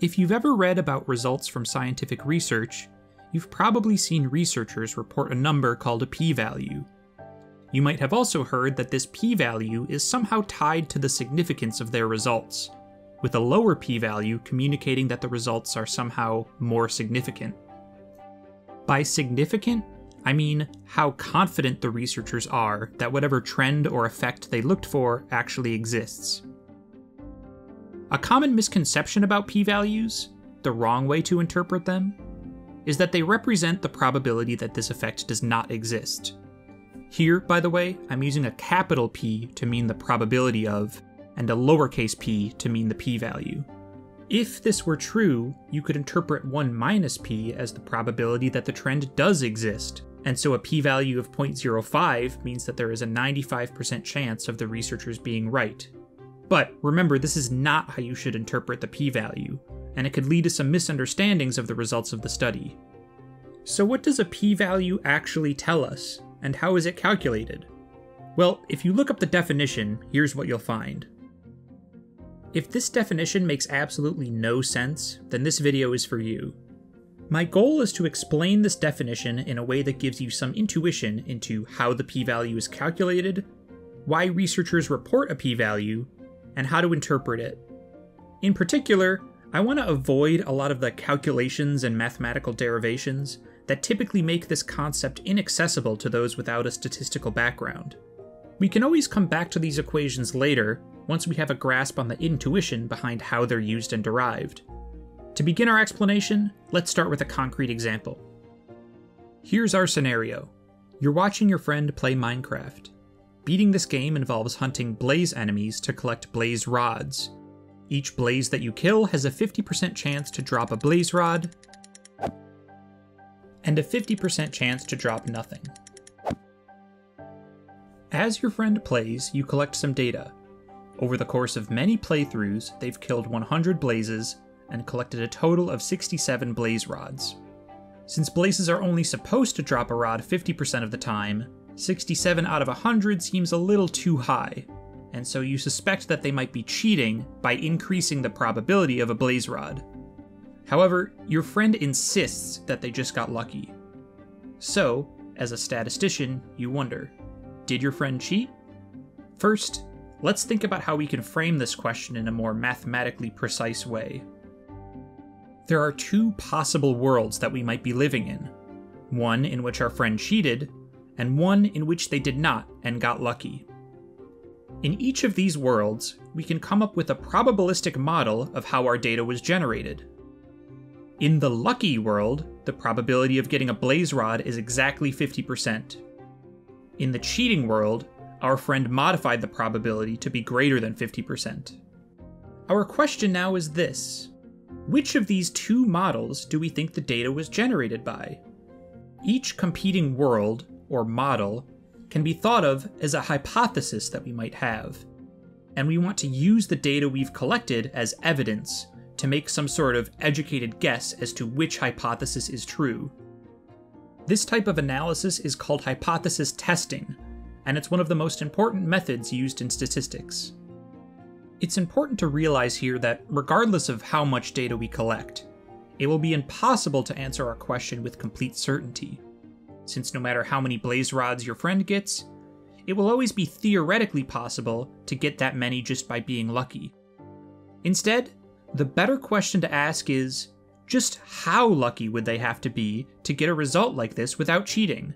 If you've ever read about results from scientific research, you've probably seen researchers report a number called a p value. You might have also heard that this p value is somehow tied to the significance of their results, with a lower p value communicating that the results are somehow more significant. By significant, I mean how confident the researchers are that whatever trend or effect they looked for actually exists. A common misconception about p values, the wrong way to interpret them, is that they represent the probability that this effect does not exist. Here, by the way, I'm using a capital P to mean the probability of, and a lowercase p to mean the p value. If this were true, you could interpret 1 minus p as the probability that the trend does exist, and so a p-value of 0.05 means that there is a 95% chance of the researchers being right. But remember, this is not how you should interpret the p-value, and it could lead to some misunderstandings of the results of the study. So what does a p-value actually tell us, and how is it calculated? Well, if you look up the definition, here's what you'll find. If this definition makes absolutely no sense, then this video is for you. My goal is to explain this definition in a way that gives you some intuition into how the p-value is calculated, why researchers report a p-value, and how to interpret it. In particular, I want to avoid a lot of the calculations and mathematical derivations that typically make this concept inaccessible to those without a statistical background. We can always come back to these equations later once we have a grasp on the intuition behind how they're used and derived. To begin our explanation, let's start with a concrete example. Here's our scenario. You're watching your friend play Minecraft. Beating this game involves hunting blaze enemies to collect blaze rods. Each blaze that you kill has a 50% chance to drop a blaze rod, and a 50% chance to drop nothing. As your friend plays, you collect some data. Over the course of many playthroughs, they've killed 100 blazes and collected a total of 67 blaze rods. Since blazes are only supposed to drop a rod 50% of the time, 67 out of 100 seems a little too high, and so you suspect that they might be cheating by increasing the probability of a blaze rod. However, your friend insists that they just got lucky. So, as a statistician, you wonder did your friend cheat? First, let's think about how we can frame this question in a more mathematically precise way. There are two possible worlds that we might be living in one in which our friend cheated, and one in which they did not and got lucky. In each of these worlds, we can come up with a probabilistic model of how our data was generated. In the lucky world, the probability of getting a blaze rod is exactly 50%. In the cheating world, our friend modified the probability to be greater than 50%. Our question now is this which of these two models do we think the data was generated by? Each competing world, or model, can be thought of as a hypothesis that we might have, and we want to use the data we've collected as evidence to make some sort of educated guess as to which hypothesis is true. This type of analysis is called hypothesis testing, and it's one of the most important methods used in statistics. It's important to realize here that, regardless of how much data we collect, it will be impossible to answer our question with complete certainty, since no matter how many blaze rods your friend gets, it will always be theoretically possible to get that many just by being lucky. Instead, the better question to ask is just how lucky would they have to be to get a result like this without cheating?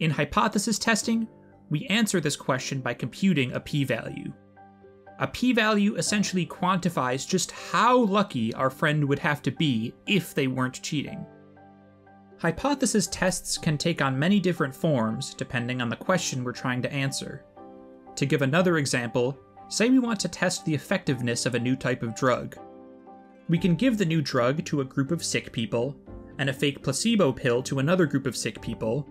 In hypothesis testing, we answer this question by computing a p value. A p-value essentially quantifies just how lucky our friend would have to be if they weren't cheating. Hypothesis tests can take on many different forms depending on the question we're trying to answer. To give another example, say we want to test the effectiveness of a new type of drug. We can give the new drug to a group of sick people, and a fake placebo pill to another group of sick people,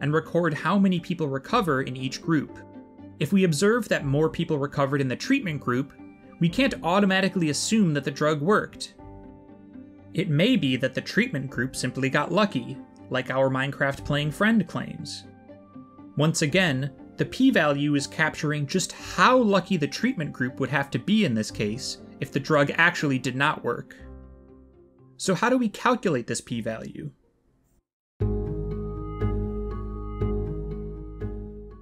and record how many people recover in each group. If we observe that more people recovered in the treatment group, we can't automatically assume that the drug worked. It may be that the treatment group simply got lucky, like our Minecraft playing friend claims. Once again, the p value is capturing just how lucky the treatment group would have to be in this case if the drug actually did not work. So how do we calculate this p-value?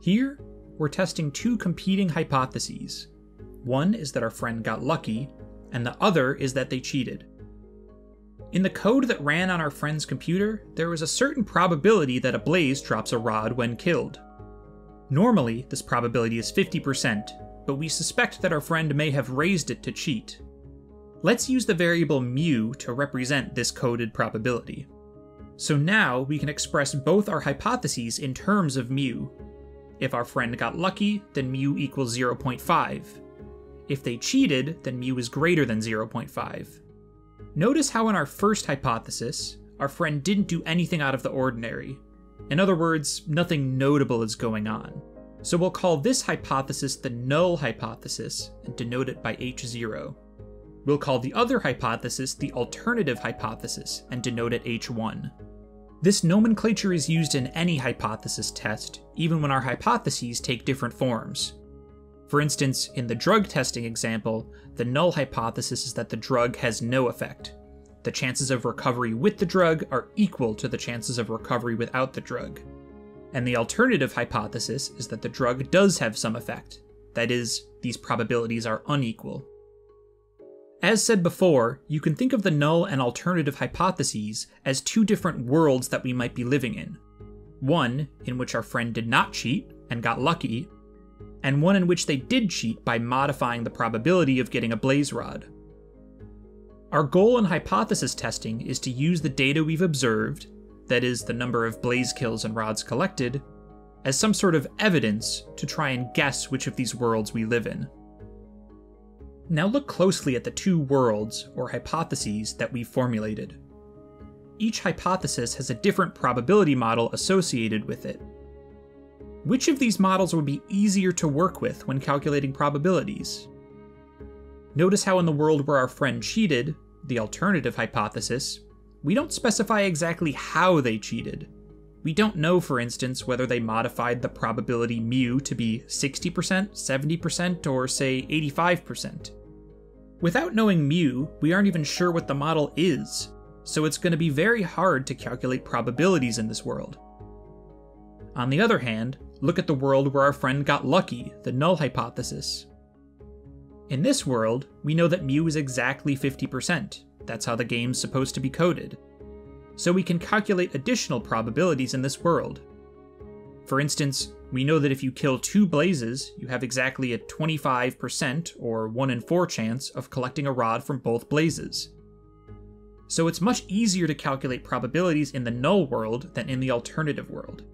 Here, we're testing two competing hypotheses. One is that our friend got lucky, and the other is that they cheated. In the code that ran on our friend's computer, there was a certain probability that a blaze drops a rod when killed. Normally, this probability is 50%, but we suspect that our friend may have raised it to cheat. Let's use the variable mu to represent this coded probability. So now we can express both our hypotheses in terms of mu. If our friend got lucky, then mu equals 0.5. If they cheated, then mu is greater than 0.5. Notice how in our first hypothesis, our friend didn't do anything out of the ordinary. In other words, nothing notable is going on. So we'll call this hypothesis the null hypothesis and denote it by h0. We'll call the other hypothesis the alternative hypothesis and denote it h1. This nomenclature is used in any hypothesis test, even when our hypotheses take different forms. For instance, in the drug testing example, the null hypothesis is that the drug has no effect. The chances of recovery with the drug are equal to the chances of recovery without the drug. And the alternative hypothesis is that the drug does have some effect. That is, these probabilities are unequal. As said before, you can think of the null and alternative hypotheses as two different worlds that we might be living in. One, in which our friend did not cheat and got lucky, and one in which they did cheat by modifying the probability of getting a blaze rod. Our goal in hypothesis testing is to use the data we've observed, that is, the number of blaze kills and rods collected, as some sort of evidence to try and guess which of these worlds we live in. Now look closely at the two worlds, or hypotheses, that we've formulated. Each hypothesis has a different probability model associated with it, which of these models would be easier to work with when calculating probabilities? Notice how in the world where our friend cheated, the alternative hypothesis, we don't specify exactly how they cheated. We don't know, for instance, whether they modified the probability mu to be 60%, 70%, or say 85%. Without knowing mu, we aren't even sure what the model is, so it's going to be very hard to calculate probabilities in this world. On the other hand, look at the world where our friend got lucky, the null hypothesis. In this world, we know that mu is exactly 50%. That's how the game's supposed to be coded. So we can calculate additional probabilities in this world. For instance, we know that if you kill two blazes, you have exactly a 25% or 1 in 4 chance of collecting a rod from both blazes. So it's much easier to calculate probabilities in the null world than in the alternative world.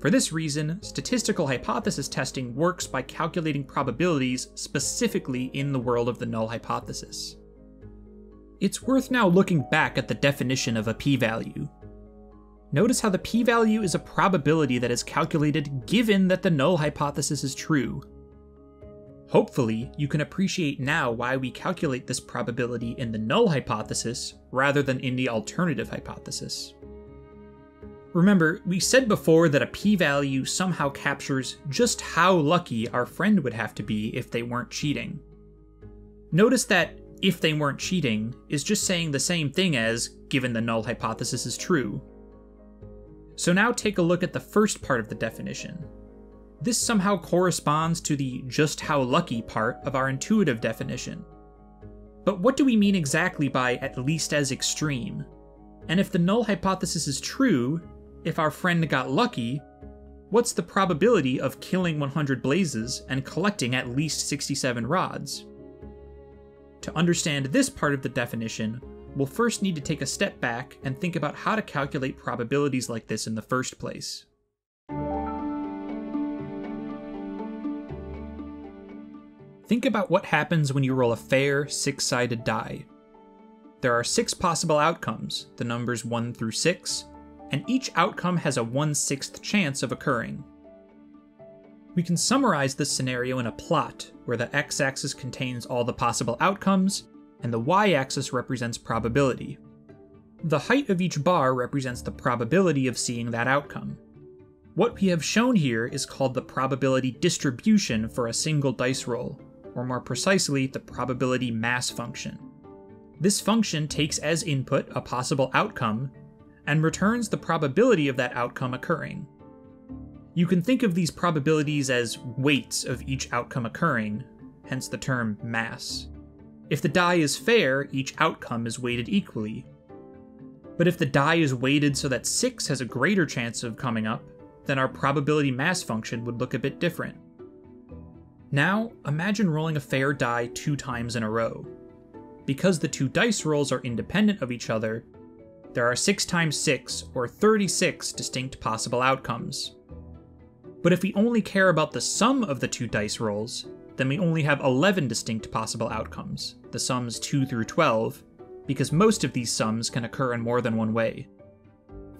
For this reason, statistical hypothesis testing works by calculating probabilities specifically in the world of the null hypothesis. It's worth now looking back at the definition of a p-value. Notice how the p-value is a probability that is calculated given that the null hypothesis is true. Hopefully, you can appreciate now why we calculate this probability in the null hypothesis rather than in the alternative hypothesis. Remember, we said before that a p-value somehow captures just how lucky our friend would have to be if they weren't cheating. Notice that if they weren't cheating is just saying the same thing as given the null hypothesis is true. So now take a look at the first part of the definition. This somehow corresponds to the just how lucky part of our intuitive definition. But what do we mean exactly by at least as extreme? And if the null hypothesis is true, if our friend got lucky, what's the probability of killing 100 blazes and collecting at least 67 rods? To understand this part of the definition, we'll first need to take a step back and think about how to calculate probabilities like this in the first place. Think about what happens when you roll a fair, six sided die. There are six possible outcomes, the numbers 1 through 6, and each outcome has a 1 6th chance of occurring. We can summarize this scenario in a plot where the x axis contains all the possible outcomes, and the y axis represents probability. The height of each bar represents the probability of seeing that outcome. What we have shown here is called the probability distribution for a single dice roll, or more precisely, the probability mass function. This function takes as input a possible outcome and returns the probability of that outcome occurring. You can think of these probabilities as weights of each outcome occurring, hence the term mass. If the die is fair, each outcome is weighted equally. But if the die is weighted so that 6 has a greater chance of coming up, then our probability mass function would look a bit different. Now, imagine rolling a fair die two times in a row. Because the two dice rolls are independent of each other, there are 6 times 6, or 36 distinct possible outcomes. But if we only care about the sum of the two dice rolls, then we only have 11 distinct possible outcomes, the sums 2 through 12, because most of these sums can occur in more than one way.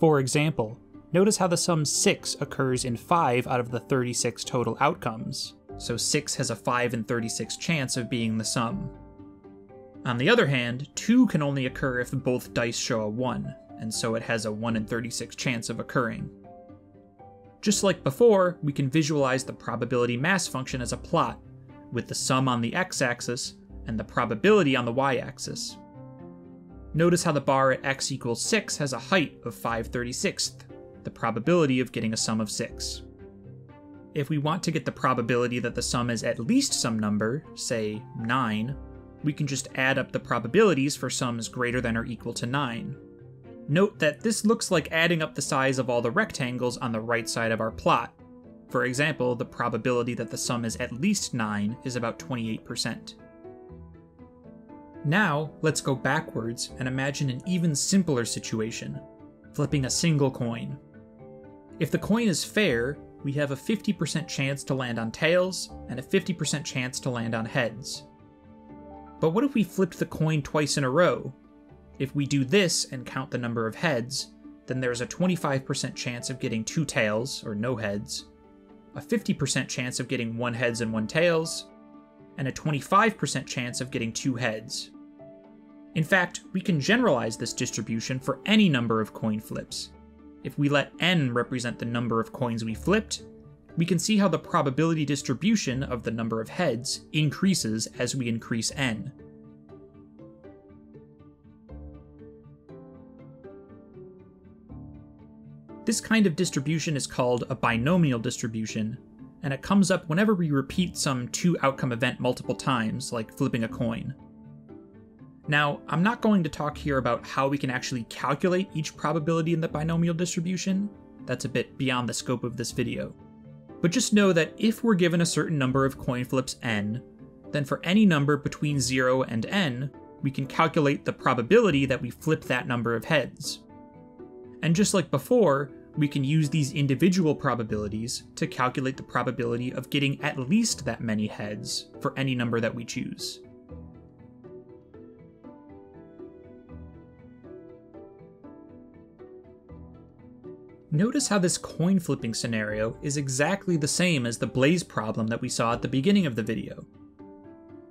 For example, notice how the sum 6 occurs in 5 out of the 36 total outcomes, so 6 has a 5 in 36 chance of being the sum. On the other hand, 2 can only occur if both dice show a 1, and so it has a 1 in 36 chance of occurring. Just like before, we can visualize the probability mass function as a plot, with the sum on the x axis and the probability on the y axis. Notice how the bar at x equals 6 has a height of 5 36th, the probability of getting a sum of 6. If we want to get the probability that the sum is at least some number, say 9, we can just add up the probabilities for sums greater than or equal to 9. Note that this looks like adding up the size of all the rectangles on the right side of our plot. For example, the probability that the sum is at least 9 is about 28%. Now, let's go backwards and imagine an even simpler situation, flipping a single coin. If the coin is fair, we have a 50% chance to land on tails and a 50% chance to land on heads. But what if we flipped the coin twice in a row? If we do this and count the number of heads, then there's a 25% chance of getting two tails, or no heads, a 50% chance of getting one heads and one tails, and a 25% chance of getting two heads. In fact, we can generalize this distribution for any number of coin flips, if we let n represent the number of coins we flipped, we can see how the probability distribution of the number of heads increases as we increase n. This kind of distribution is called a binomial distribution, and it comes up whenever we repeat some two outcome event multiple times, like flipping a coin. Now, I'm not going to talk here about how we can actually calculate each probability in the binomial distribution, that's a bit beyond the scope of this video. But just know that if we're given a certain number of coin flips n, then for any number between 0 and n, we can calculate the probability that we flip that number of heads. And just like before, we can use these individual probabilities to calculate the probability of getting at least that many heads for any number that we choose. Notice how this coin flipping scenario is exactly the same as the blaze problem that we saw at the beginning of the video.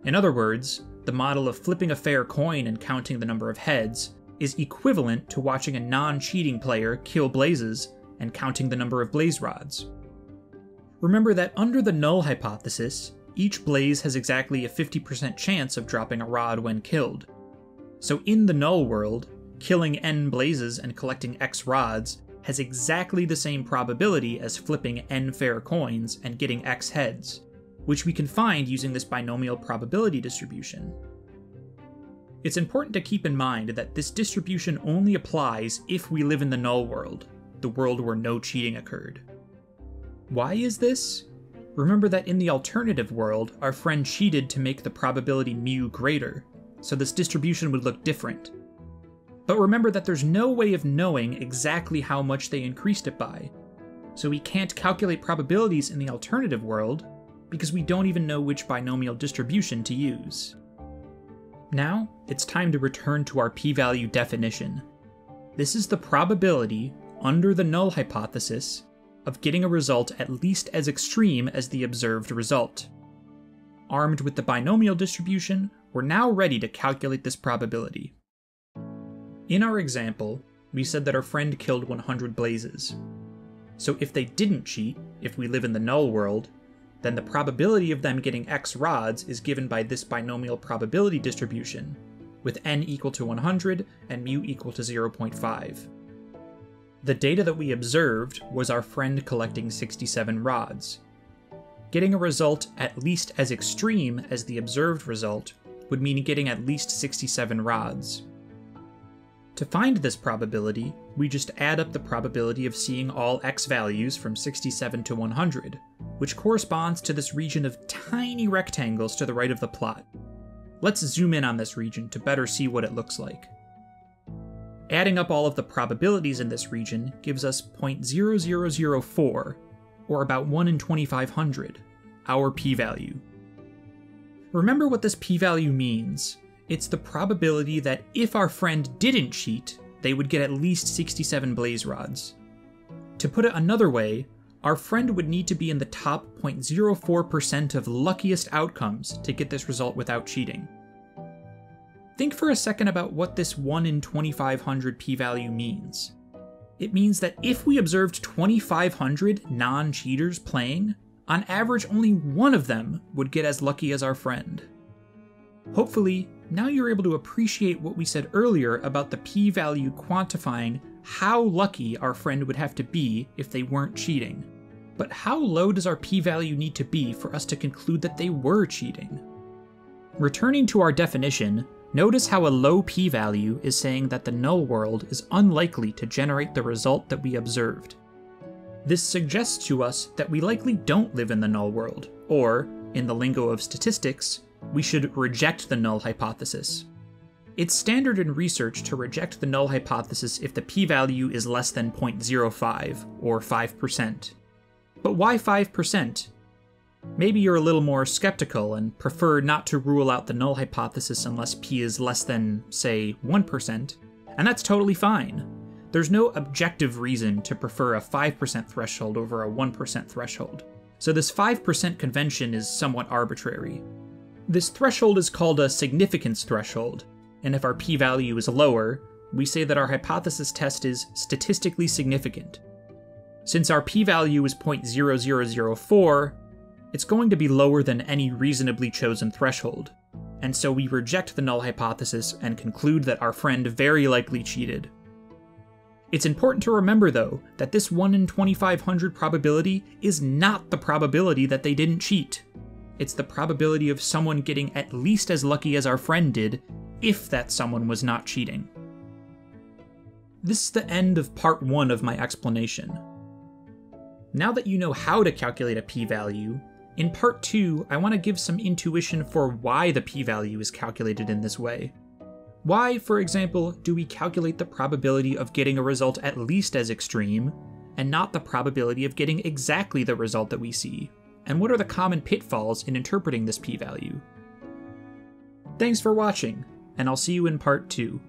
In other words, the model of flipping a fair coin and counting the number of heads is equivalent to watching a non-cheating player kill blazes and counting the number of blaze rods. Remember that under the null hypothesis, each blaze has exactly a 50% chance of dropping a rod when killed. So in the null world, killing n blazes and collecting x rods has exactly the same probability as flipping n fair coins and getting x heads, which we can find using this binomial probability distribution. It's important to keep in mind that this distribution only applies if we live in the null world, the world where no cheating occurred. Why is this? Remember that in the alternative world, our friend cheated to make the probability mu greater, so this distribution would look different, but remember that there's no way of knowing exactly how much they increased it by. So we can't calculate probabilities in the alternative world because we don't even know which binomial distribution to use. Now, it's time to return to our p-value definition. This is the probability, under the null hypothesis, of getting a result at least as extreme as the observed result. Armed with the binomial distribution, we're now ready to calculate this probability. In our example, we said that our friend killed 100 blazes. So if they didn't cheat, if we live in the null world, then the probability of them getting x rods is given by this binomial probability distribution, with n equal to 100 and mu equal to 0.5. The data that we observed was our friend collecting 67 rods. Getting a result at least as extreme as the observed result would mean getting at least 67 rods. To find this probability, we just add up the probability of seeing all x values from 67 to 100, which corresponds to this region of tiny rectangles to the right of the plot. Let's zoom in on this region to better see what it looks like. Adding up all of the probabilities in this region gives us 0.0004, or about 1 in 2500, our p-value. Remember what this p-value means. It's the probability that if our friend didn't cheat, they would get at least 67 blaze rods. To put it another way, our friend would need to be in the top 0.04% of luckiest outcomes to get this result without cheating. Think for a second about what this 1 in 2500 p-value means. It means that if we observed 2500 non-cheaters playing, on average only one of them would get as lucky as our friend. Hopefully, now you're able to appreciate what we said earlier about the p-value quantifying how lucky our friend would have to be if they weren't cheating. But how low does our p-value need to be for us to conclude that they were cheating? Returning to our definition, notice how a low p-value is saying that the null world is unlikely to generate the result that we observed. This suggests to us that we likely don't live in the null world, or, in the lingo of statistics, we should reject the null hypothesis. It's standard in research to reject the null hypothesis if the p-value is less than 0.05, or 5%. But why 5%? Maybe you're a little more skeptical and prefer not to rule out the null hypothesis unless p is less than, say, 1%, and that's totally fine. There's no objective reason to prefer a 5% threshold over a 1% threshold, so this 5% convention is somewhat arbitrary. This threshold is called a significance threshold, and if our p-value is lower, we say that our hypothesis test is statistically significant. Since our p-value is 0.0004, it's going to be lower than any reasonably chosen threshold, and so we reject the null hypothesis and conclude that our friend very likely cheated. It's important to remember, though, that this 1 in 2500 probability is not the probability that they didn't cheat. It's the probability of someone getting at least as lucky as our friend did, if that someone was not cheating. This is the end of part 1 of my explanation. Now that you know how to calculate a p-value, in part 2 I want to give some intuition for why the p-value is calculated in this way. Why, for example, do we calculate the probability of getting a result at least as extreme, and not the probability of getting exactly the result that we see? And what are the common pitfalls in interpreting this p-value? Thanks for watching, and I'll see you in part 2.